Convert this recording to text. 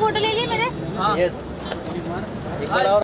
Photo ले लिए मेरे यस हाँ। एक बार और